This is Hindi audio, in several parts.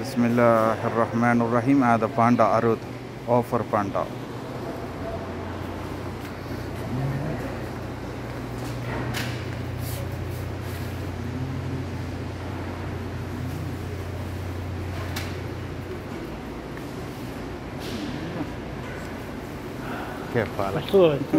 बिस्मिल्लाहिर्रहमानुर्रहीम। आद पांडा अरुद ऑफ़र पांडा। क्या पाला? तो तो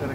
10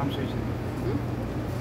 25